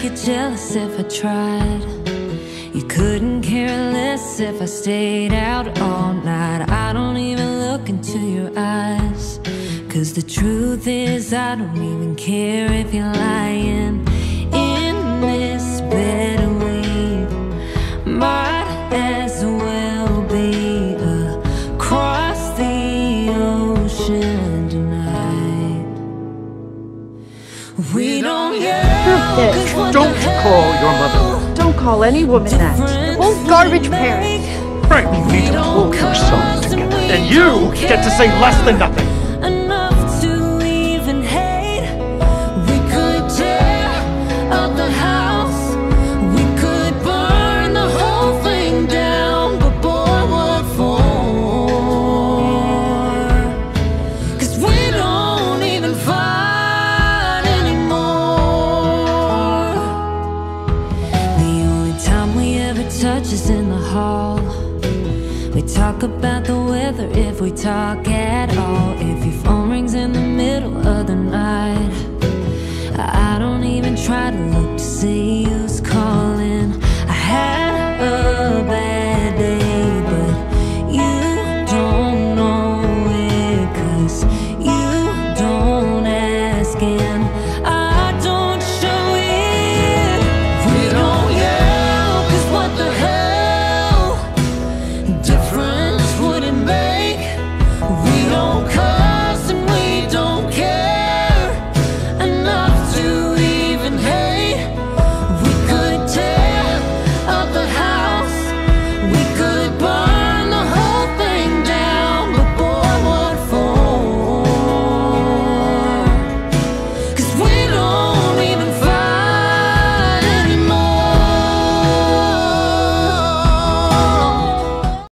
get jealous if I tried. You couldn't care less if I stayed out all night. I don't even look into your eyes. Cause the truth is, I don't even care if you're lying in this bed. We might as well be across the ocean tonight. We don't yell, 'cause we're Don't call your mother. Don't call any woman that. They're both garbage parents. Frank, you need to pull yourself together. And you get to say less than nothing. Touches in the hall. We talk about the weather if we talk at all. If your phone rings in the middle of the night, I don't even try to look to see who's calling. I had a bad day, but you don't know it, cause you don't ask. And